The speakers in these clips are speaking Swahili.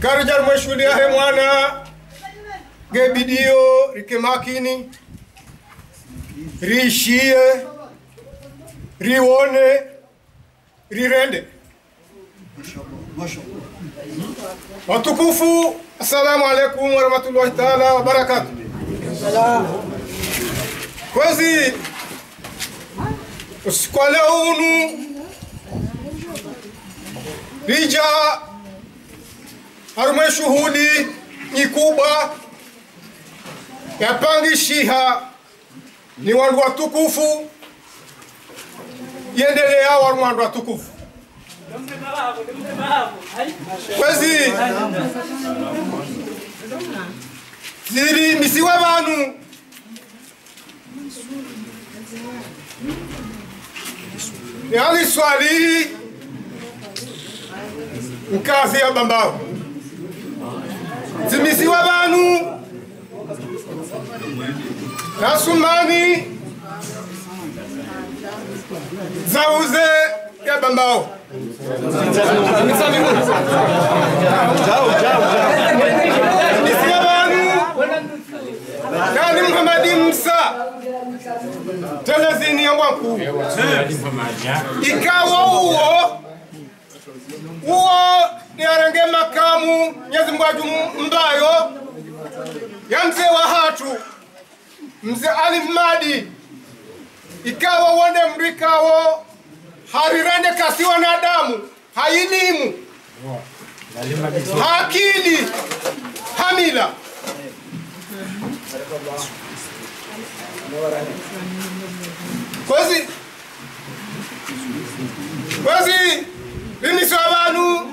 karijar mweshuhudia he mwana. Gebidio rikemakini rishie rione. Rirende. Watukufu assalamu alaikum warahmatullahi taala wabarakatu wa leo unu. Rija harume shuhudi nyikubwa yapangishiha ni wandu watukufu. Yendelea wandu watukufu kwezi. Ziri é bantu niho Kiswahili me ya a zimisiwe bantu nasumani zauze é bamba zimisiwa vanu nani muhamadi msa telezini yangwankuu ikawa uwo uwo niarenge makamu nyezi mbwaju mbayo ya mzee wa hatu mzee Ali Madi. Ikawa wonde mndu ikawo kasi wanadamu na hailimu hakili hamila. Kwezi kwezi limiswa vanu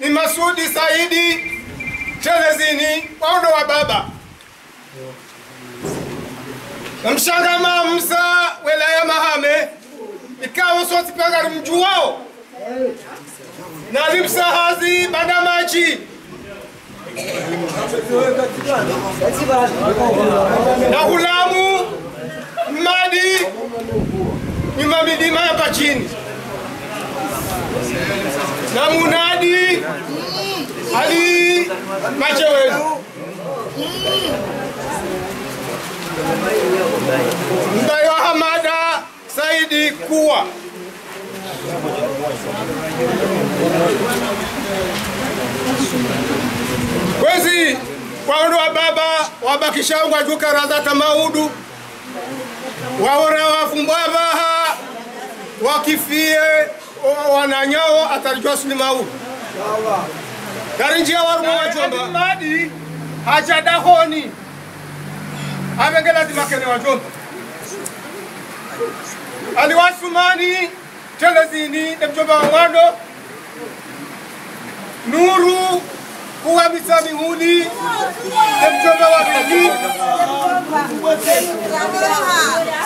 ni Masudi Saidi Chelezini waundo wa baba. Mshangama msa welaya mahame ikawo sotipangari mjuwao nalimsahazi bandamachi na hulamu madi nyuma midima hapa chini na munadi ali machewezi mbayo hamada saidi kuwa. Kwezi kwaondo wa baba wabakishangwa jukaraza tamaudu waora wafumbwavaha wakifie wananyao atarijwa sulimaudu garinjia warumo wajombamadi hachadahoni avengelati makene wachomba aliwasumani telezini nemjomba wa mwando nuru kuwamisa mihuni ne mjomba wa bili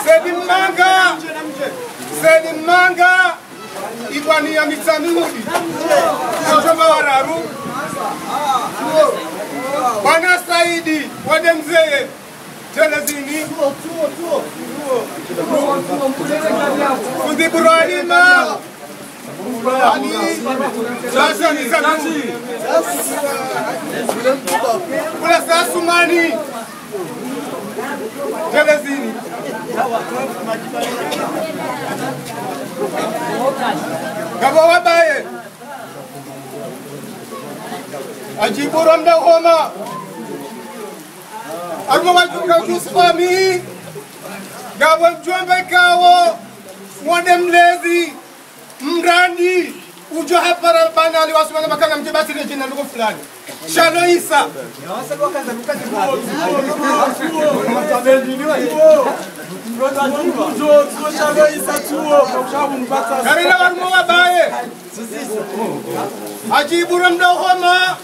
sedi mmanga sedi manga ibwani ya ne mjomba wa raru. Bwana saidi wade Jelezini. Jelezini. Arimo bajuka kuswami gabo mjombe kawo mwande mlezi mrandi ujo hapara bana aliwasumana makana mje basi ile jina ndugu fulani. Shalo isa. Karina warimo wabaye. Ajibura mdohoma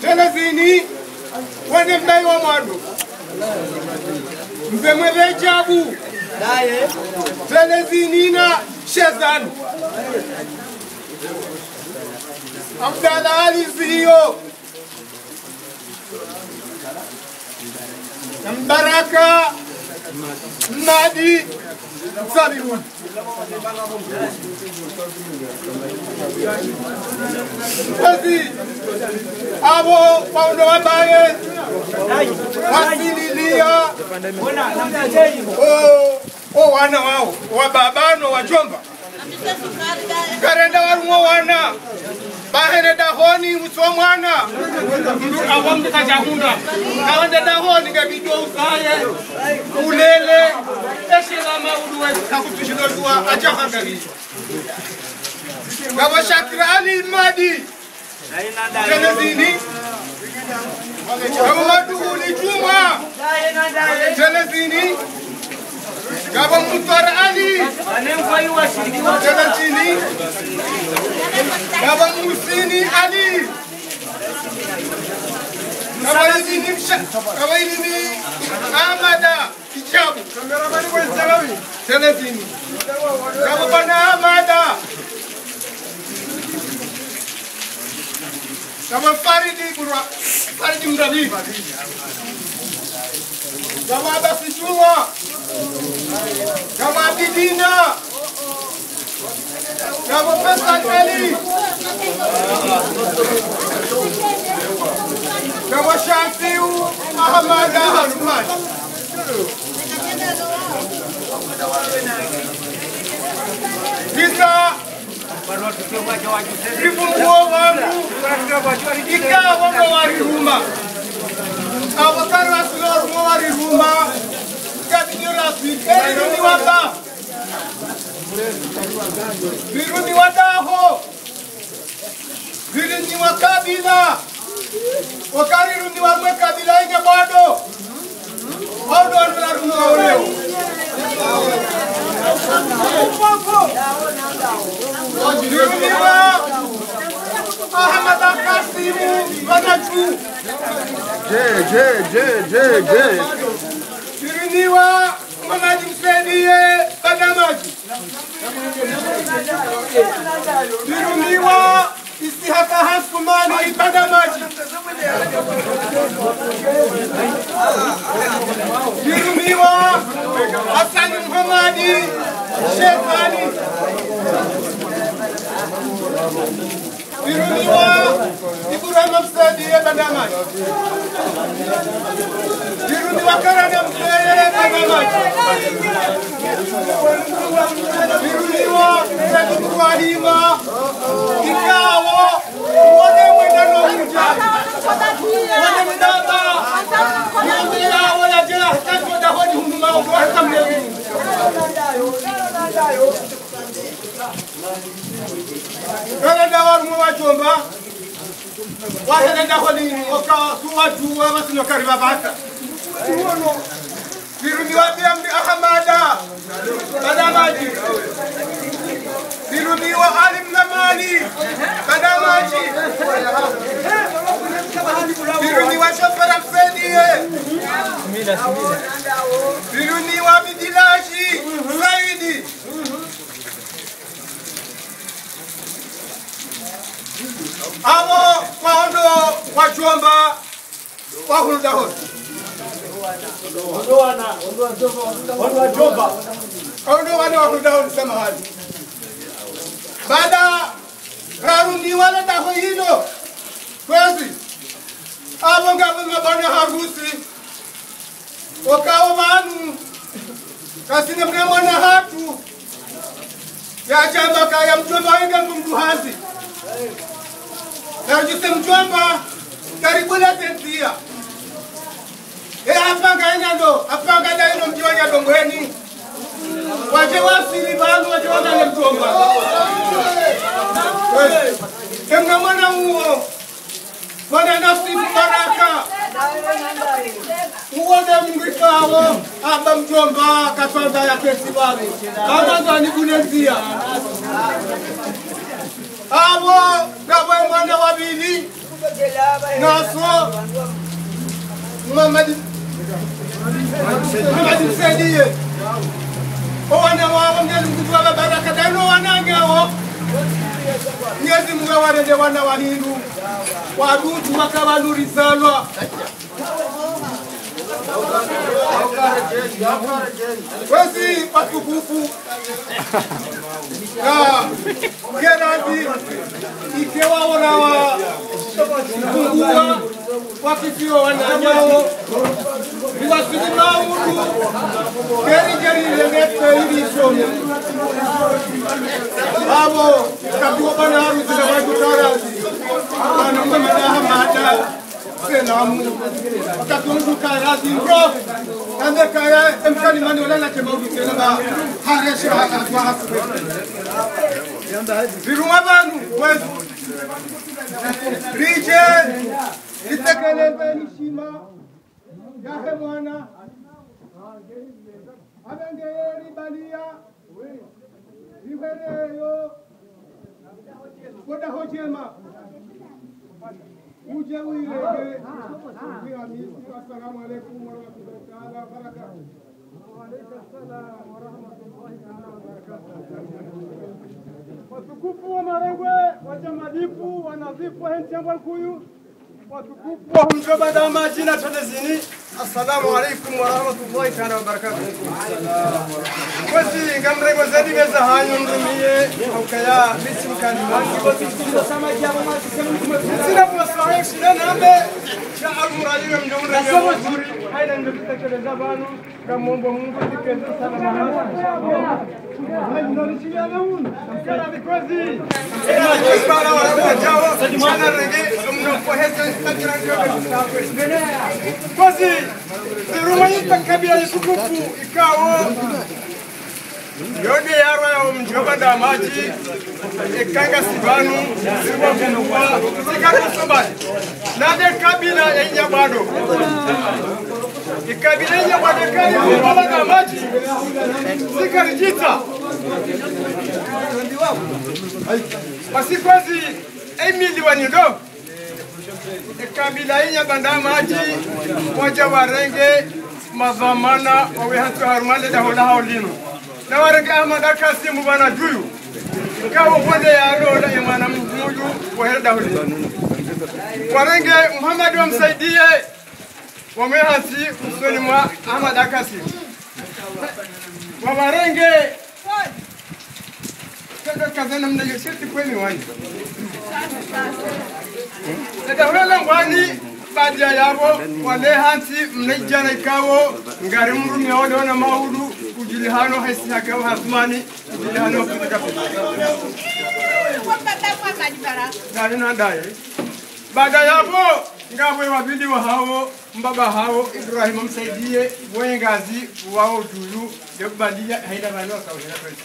tena telezini wende mdai wa mwado mpe mweve chabu? Telezini na shezani Abdalla Ali Zio na Mbaraka Mnadi Msalimu basi abo paundo wabaye wasililia o o wana wao wababano wajomba karenda warumo wana. Bahene dahoni mutso mwana. Mndu awamka jahunda awande dahoni gabido usaye. Ulele eshilama uduwe kakutushilodua ajahangali ali madi telezini gabo maduhuli juma ali telezini gabo musini ali kawailini msha kichapo ramani kwezekavi seletini kamapana amada kama faridi kurwa faridi mdavi kama abasichuma kama abidina kama pesateli kama shafiu ahamada halumani Kisa kifunguo wangu ikawa ndo wariruma awakari wasilorumo wariruma eriruni wata viruni wadaho viliniwa kabila. Wakariruni warumwe kabila inge bado Je, je, je, je, je. Esse rapaz mano e paga mate. Yirumiwa, Hassan Muhammadi, Shefani. Yirumiwa, Ibrahim Absadi e paga mate. Yirumiwa Karana Mkeye e paga mate. com a Ibrahim Ibrahima, Ikao. ونمداطا يوضينا ولا جناح تجمد وجههم ما وروح تمليل أنا دوار مواجههم با واحد أنا خلي وكا سواجه ومسنو كريبا بعثا في رمي وابيام لأحمادا هذا ما جيب أجلني وعلم زماني قدماتي بيروني وشفر الفدية بيروني ومدلاشي سيدي Amo kwaondo wachomba wakuruda hosi ondowana ondowana wakuruda hosi samahani baada rarundi wala daho hilo kwezi? Abo ngavo mabana harusi okao vanu. Kasine mnemona hatu yachamba kaya mchomba wainga ngumduhazi najuse mchomba karibu na tentia e apanga inando apanga daino mji wa nyadongweni waje wasili vangu waje wanane mjomba emna mwana uo mwana nasifu baraka uwone mngikawo aba mtomba katwanza ya kesi babi amazani kunenzia abo ngabwe mwana wavili naso Muhammad Owana wawo ngeli mkutwa baraka dano wanangewo awarende wana wa Hindu wadudu wakawanurizalwa wezi watukufu na gerandi Plastik'in namurdu geri geri lemet kayıp izliyor. Bravo. Kapı bana arzu zavay kurtar aldı. Anamda madaha mata. Selamı. Kapı şu karasin bro. Kanda kara emkani mani olan ne kemavdu kelama. Hareşi hakat mahasır. Biruma banu. Rice. Rice kalem ben işima. Yahe mwana. Abengeye ribalia rihereyo kodaho jema uje uilege uihamisi assalamu alaikum warahmatullahi taala wabarakatu watukufu wa Marengwe, wajamalifu, wanadhifu وهم قبل ما جينا تلزيني السلام عليكم ورحمة الله تعالى وبركاته. وزي قمري وزري بزهاي رمية أو كيا بسم كان سنة وصحيح سنة نعم شعر مراجعهم دون رمية haidan da suka ce da zabanu kan mambo mun ko suke sun sana ma Kozi, se rumani pa kabila yusukufu ikawo yode yarwa ya mjoba da maji ekanga sibanu siwavunuwa sikatusobali nade kabila yenyabado ikabila yenyabado kali mjoba da maji zikarijita pasikwezi emiliwani do ikabila yenyabanda maji moja warenge mazamana wawehatu harumale dahola haulino na warenge ahmada kasimu bana juyu. Nkawo bonde ya emwana muju dahulino warenge muhamadi wamsaidie wamehasi usoni mwa ahmad akasimu wawarenge kazana mnaje sisi kweli wani. Nadahulela ngwani badia yabo wale hansi mnejana ikawo ngari mrumi wana maudu kujili hano haisi hakawo hasmani kujili hano kutika nani nadaye baada yapo ngabwe wabindi wa hao mbaba hao Ibrahim msaidie wengazi wao dulu yobadia haida bano akawela kwetu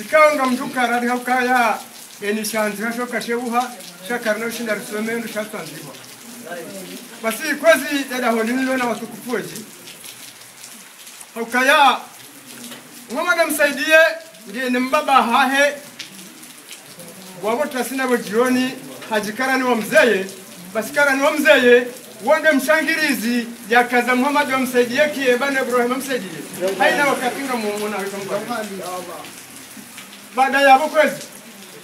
ikawa nga mjuka radi hakaya eni shanzi hasho kashebuha shakarna ushinda rusomendo shatwanzibwa basi kwezi dada holinilo na watukufu weji hakaya ngomada msaidie ni mbaba hahe. Wabo tasina bo jioni hajikarani wa mzeye. Basi karani wa mzeye wonde mshangirizi yakaza Muhammad wamsaidie kiebane Ibrahim msaidie. Haina wakati muumuna wikamba baada ya hapo kwezi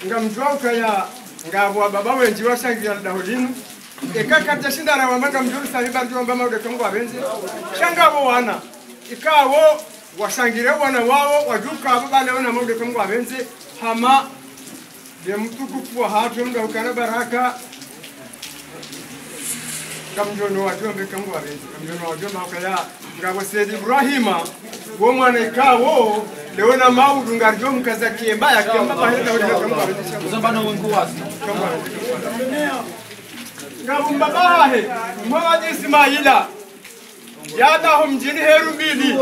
ngamjua ukaya ngabwa baba wenji washangira dahulinu. Ikakata shindana wamanga mjuri sahiba ndio mbama ude kongo abenzi shangabo wana ikawo washangire wana wao wajuka abo bale wana maude kongo abenzi hama de mtukufu wa hatu mda ukana baraka. Kamjono wajombe kongo abenzi kamjono wajombe ukaya ngabo sedi ibrahima wo mwana ikawo leona maudu ngarjo mkaza kiemba kiembaya kiamba bahenda ule kongo abenzi uzambano wengu wasi. ngabumbabahe mwawaji isimayila yata humjini heru mbili.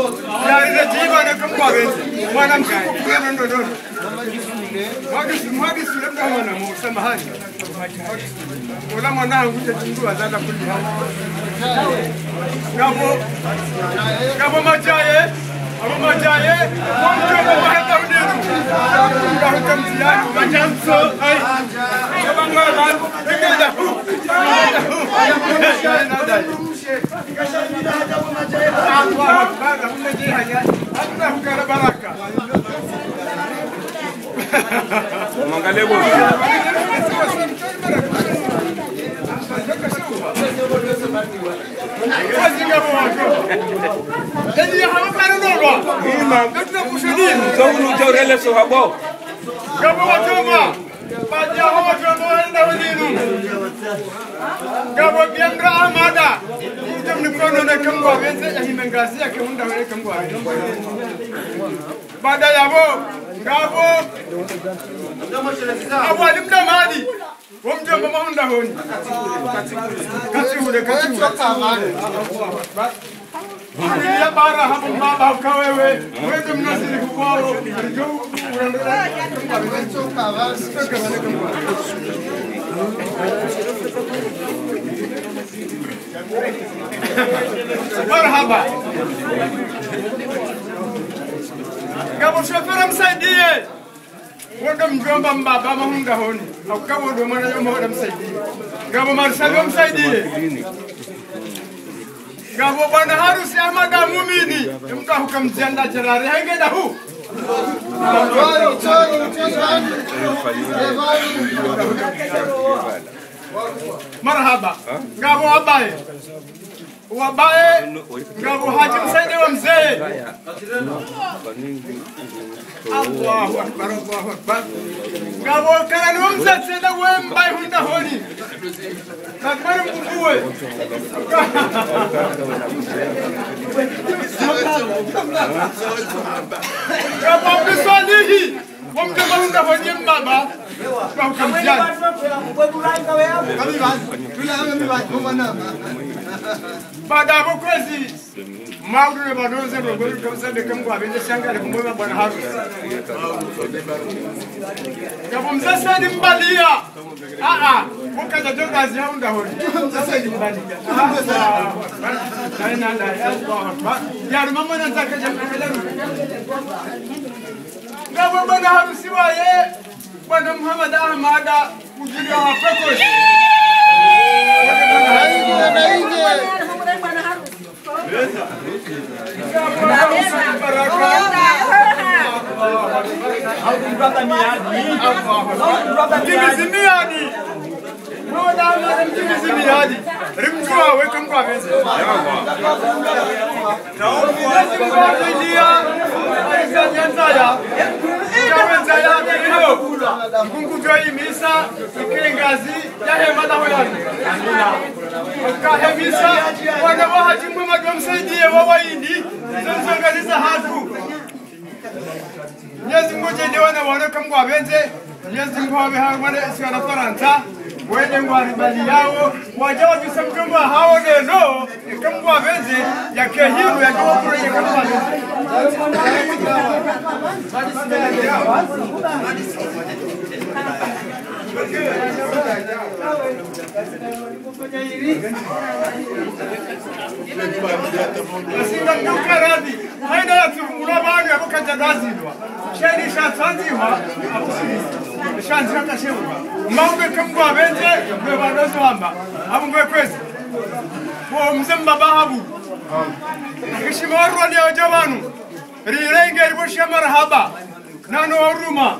Yarire jibane kumbabenzi mwana msiku kurena ndonono mwagisule mdamwana musamahani ola mwanangu tetindu wazala kuliha nabo nabo majaye Vamos manjar aí, vamos que eu vou morrer da unida. vamos arrancamos de ar, mas já não sou. Aí, já vamos lá, vamos. Vem cá, dá um. Mangalego. imam zaunu jaurele su hago Ukilia bara hapo baba uka wewe weke mnazi likukoro juu Marhaba. Kama shofera msaidie. Weka mjomba mbaba mahunga honi. Haukawa ndo mwana yomo msaidie. Kama marsali msaidie. Gabo bwana harusi Ahmad Mumini. Mka hukamzianda jerari haingeda hu. Marhaba. Ngabo wabaye. Wabaye. Ngabo haji wa mzee. Allahu akbar Allahu akbar. Ngabo kana ni mzee tena wewe mbaye hunda honi. Nakubali mkumbue. Ngabo mswalihi. Wamjomba hunda honi mbaba. Kwa ukamjani. baada ya kwezi maudu ne badonze ndo gori kamsa de kam kwa bende shanga de kumwe bwana harusi kabo msasa ni mbalia. A a mukaja to kazi haunda hodi. Sasa ni mbalia. Na na ya Allah ya mama na zaka jambo ngabo bwana harusi waye bwana Muhammad Ahmada ujira wa How do you drop that Miyagi? How do you drop that Miyagi? Bro, that man, I'm giving you Miyagi. Rimjua, we come from it. Now, we are going to be here. We are going to be here. Kamgu abenze. Mwenyezi Mungu wabe wana isi wana Faransa. Wende ngwari bali yao. Waja wajisa mjomba hao neno. Kamgu abenze ngwalibali yawo ya jawa kure ya kamgu yakehiru mjuka radhi. Haina ya tufungula bani ya buka jadazidwa. Sheni shatsanziwa. Shanzira kashewa. Maumbe kamgu abenze. Mwe banozo hamba. Abu mwe kwezi. Kwa mzemba bahabu. Kishima warwa ni ajabanu. Rirenge ribushia marhaba. Nano waruma.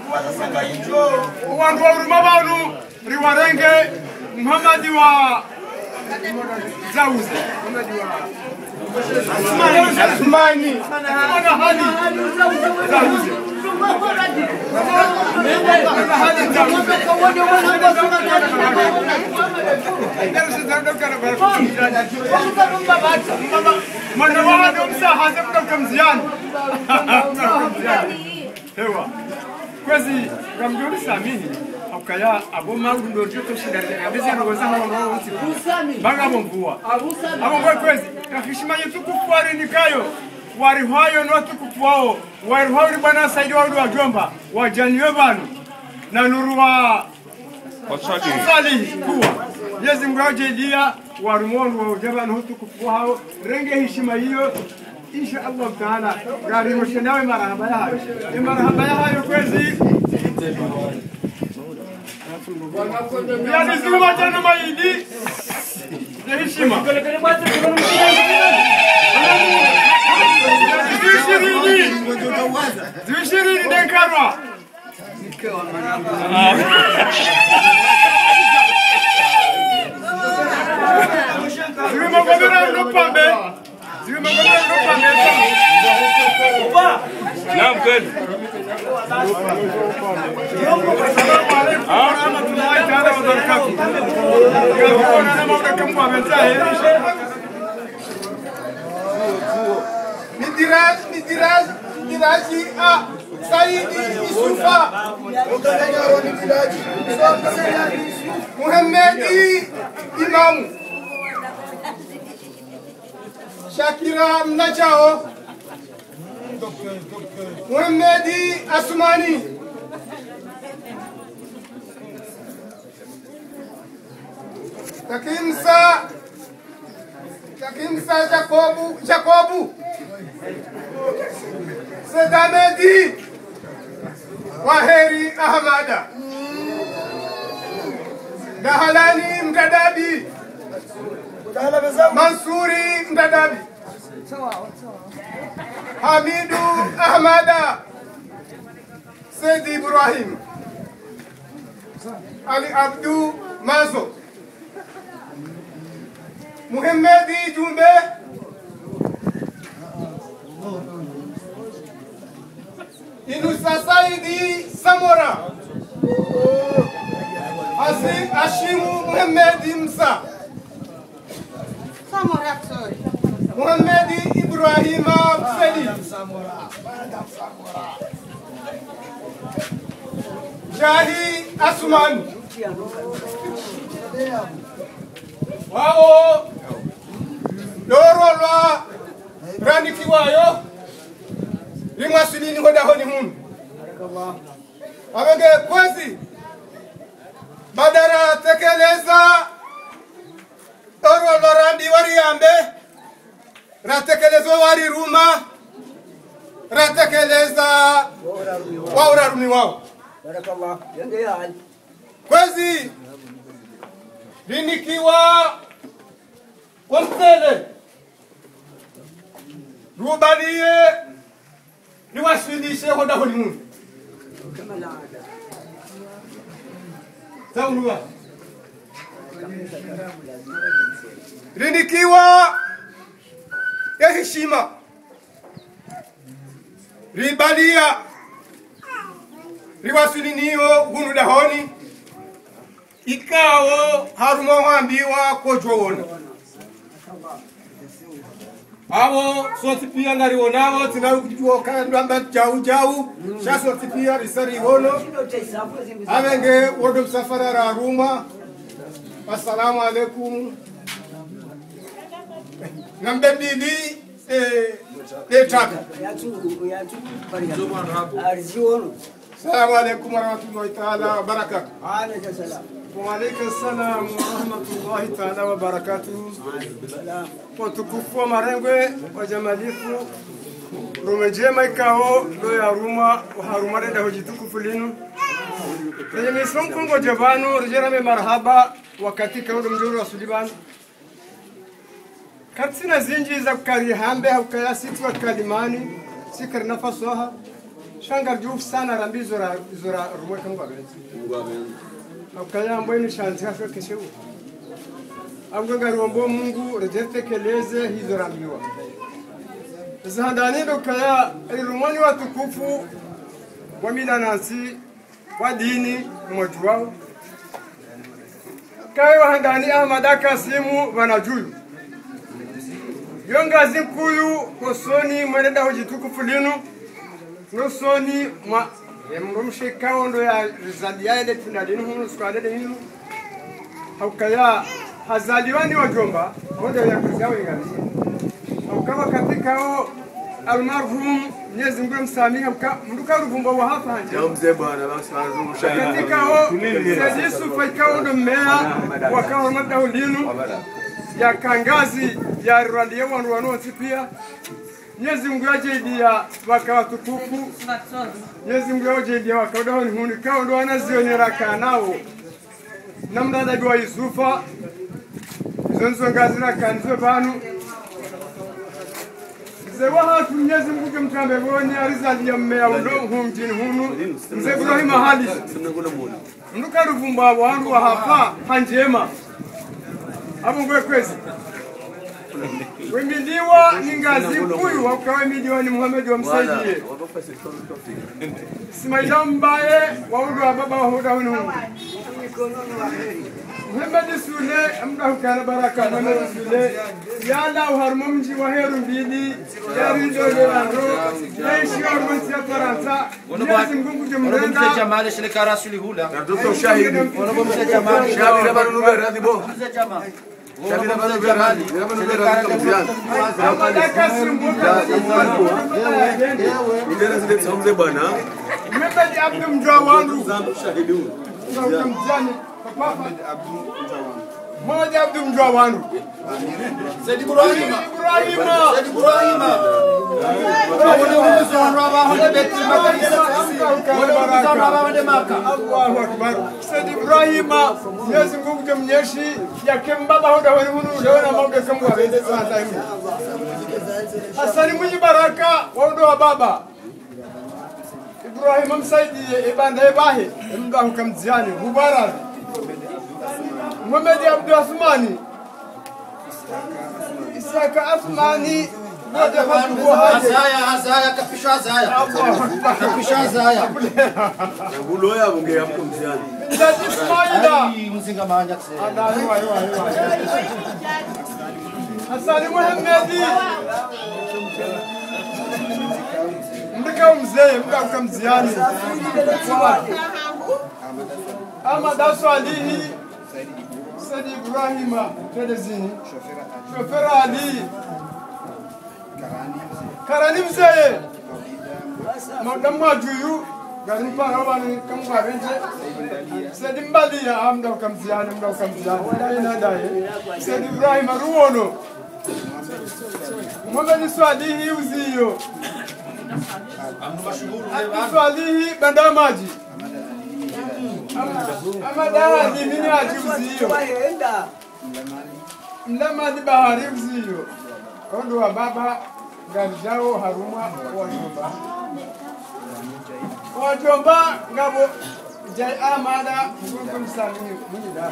wanasanga hicho wantu wauruma vanhu riwarenge mhamadi wa zauza mani ana hadi. Zauze mwana waanomusahaze mdauka mziyani hewa. Kwezi kamjuri samini aukaya abo mangu ndo ndo usiku. Mvua. Abo ngwe kwezi. Akishima yetu kufuari nikayo wari hayo wari hayo bwana saidi wao wa jomba. Wajaniwe vanu na nuru wa Waswali. kuwa. Yezi Mungu ajalia warumondu wa wao renge heshima hiyo ان شاء الله تعالى قاعدين مشيناوي مرحبا يا هاي مرحبا يا هاي وكويسين يا نزلوا ما جانا ما يدي لهشيما Düşürün de kara. Yürüme kadar Avrupa be. نعم كده ورحمة الله تعالى وبركاته يقولون أنا مولكم ومزاهر من دراس من دراس من دراسي أ سيدي يوسفا محمد إمامو Shakira Mnachao. Muhammedi Asumani. Takimsa Takimsa Jacobu Jacobu Sedamedi Waheri Ahmada Dahalani Mdadabi Mansuri Mdadabi حميد أحمد سيد إبراهيم علي عبدو مازو محمد جنبة إنوسا سايدي سامورا أشيمو محمد إمسا سامورا سوري. Muhammedi Ibrahima Mseli Jahi Asuman wao. Doro lwa randikiwayo limwasilini hodahoni munu avenge kwezi. Badara tekeleza. Doro lwa randi wariyambe ratekerezwa wari ruma ratekereza waura rumi wao kwezi rinikiwa wamsele rubaniye niwashindishe hoda holi mundu zauluwa rinikiwa ya heshima. Ribalia riwasuliniyo hunu dahoni. Ikawo harumo wambiwa kojowona avo soti pia ngariwonavo tinarikujuokandwamba jau jau. Shasoti risariwono avenge wodo msafara raruma assalamu alaikum nambe mbili detaka salamu alaikum warahmatullahi taala wabarakatu Waalaikum salam wa rahmatullahi taala wa barakatuh. Watukufu wa Marengwe wajamalifu rumejema ikaho ikao ndo ya ruma haruma renda hojitukufu linu. Kungo jabanu rejerame marhaba wakati kaundo mjuru wa suliban katsina zinji za kukari hambe hukaya situ kalimani sikari nafasoha shangar jufu sana rambi zora zora rumwe kangwa benzi akaya ni shanti hasho keshewu abwo garombo mungu rejetekeleze hizo rambiwa. Zahandani ndo kaya ilumani watukufu wa minanasi wa dini mmoja wao kawe wahandani ahmada simu vanajulu yongazi nkulu kosoni mwenenda hojitukufu linu nosoni mwa emrumshikawo ndo ya rizaliyaele tundadini hunu sukadede hinu haukaya hazaliwani wajomba moja ya kuzao ingani haukawa katikao almarhum Mwenyezi Mungu amsamehe mnduka ruvumba wa hapa hanje Leo mzee bwana basi katikao Said Yusuf ndo mmea wakao madahu linu ya kangazi ya Rwanda ya wanu wanonsi pia. Mwenyezi Mungu ajaidia wakawa tukufu. Mwenyezi Mungu waka wakawa ni huni kao ndo wanazionera kanao namna wa Yusufa. Izo nizo ngazira kanzo banu mzee wa hatu Mwenyezi Mungu mtambe boni ya mmea undo humjini hunu. Mzee Ibrahim hali mnuka ruvumba wangu wa hapa hanjema abo ngwe kwezi? Wemiliwa ni ngazi mkuyu wakawemiliwa ni Muhammad wa msaidie mbaye waudu wa baba wahuda hunu Muhammad Sule amda hukana baraka Muhammad Sule. Yala uharmo mji wa heru mbili. Ya rido lewando ya Faransa Mwenyezi Mungu jumrenda Jamal shirika rasuli hula. Jamal. Jamal. Davida bana berani, davida bana berani kamzian. Indera zile tsamze bana. Mimi abdum jawandu. Zamshahidun. Zamshahidun. Papa abdum. Abdu mjwa wangu Said Ibrahim. Ibrahima Said Ibrahim. Wale wamezonwa bahole beti makanisa. Wale wamezonwa bahole maka. Allahu Akbar. Said Ibrahima Mwenyezi Mungu kemnyeshi yake mbaba honda wani leo na mauge kama sana. Hasani mwenye baraka waudo wa baba. Ibrahima msaidie ibanda ibahe mda hukamziani mubarak. Mohamed Abdou Asmani Isaka Asmani Azaya, Azaya, kapisha Azaya. Kapisha Azaya. Yangu loya bunge yapko mziani. Ndati Ismaila. Ay, mzinga manja kse. Adani wa yuwa yuwa. Asali Muhammadi. Mbika mzee, mbika mziani. Ahmad Aswalihi. Said Ibrahima Tedezini Shofera Ali. Karani mzee. Madamu ajuyu gari mpaka wani kamwa kam Said Mbalia. Amda kam mda ukamziani dai na dai. Said Ibrahim Ruono Muhammad Swalihi uziyo Swalihi bandamaji Amadani minyaji uziyo Mlamadi bahari uziyo Kondo wa baba gari jao haruma wajomba. Wajomba ngabo jai amada mungu msami munida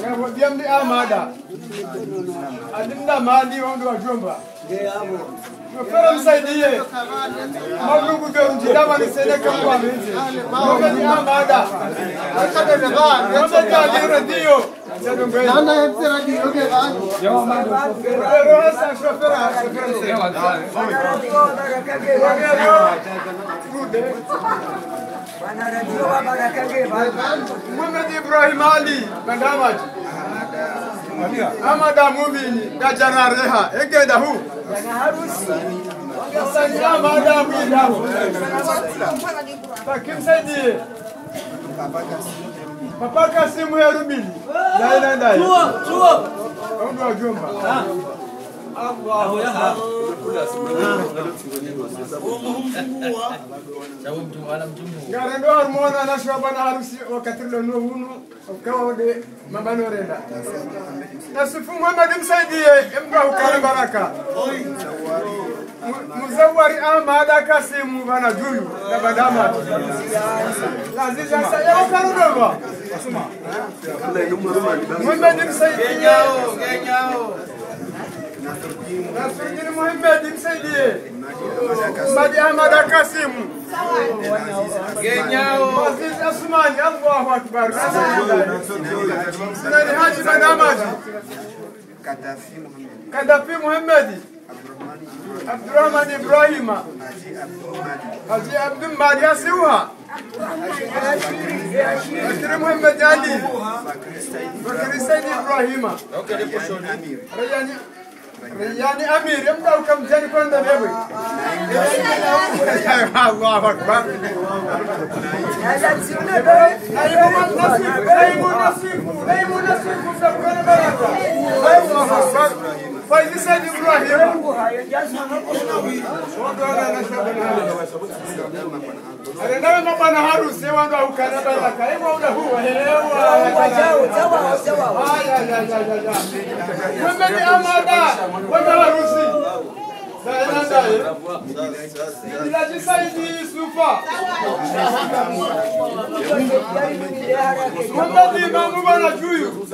ngabo biamdi amada. Adinda mali wando wajomba Mfera msaidie. Mamluku kero mjidama nisene kama mwenzi. Mwenye ni amada. Akade vebaa. Mwenye ni alire diyo. Nana hepsi radi yoke vaa. Yo amada. Roha sa shofera. Shofera msaidie. Mwemedi Ibrahim Ali. Mandamaji. Mandamaji. amada mumini reha egedahu sangamadawidahu takimsaidie papaka simu ya rubili dainadai undu wa jumba. Ah. Muzawari amada kasimu bana juyu na badama. Lazima sasa yao karu baba. Asuma. Mwende nimsaidie. Kenyao, Kenyao. نصر الدين محمد سيدي مدي احمد قاسم عزيز عثمان الله اكبر سيدي حاجي بداماجي كدافي محمدي عبد الرحمن ابراهيم حاجي عبد المالي سوها Bakır Muhammed Ali. Bakır Said İbrahim'a. Reyani يعني أمير يمدى وكم تاني كون ده نبي الله أكبر. هذا تسيونا أيوه نصيب أيوه نصيب أيوه نصيب الله أكبر. Pois isso é de Blue Anaenda bwana harusi wangu au kanaba na kaimu muda huu elewa. Wajao sawa sawa. Haya ya ya ya ya. Kumbe ni amada kwa harusi. Sasa ndio. Bila jisa hivi sufa. Kumbe ni mamu bana juyu.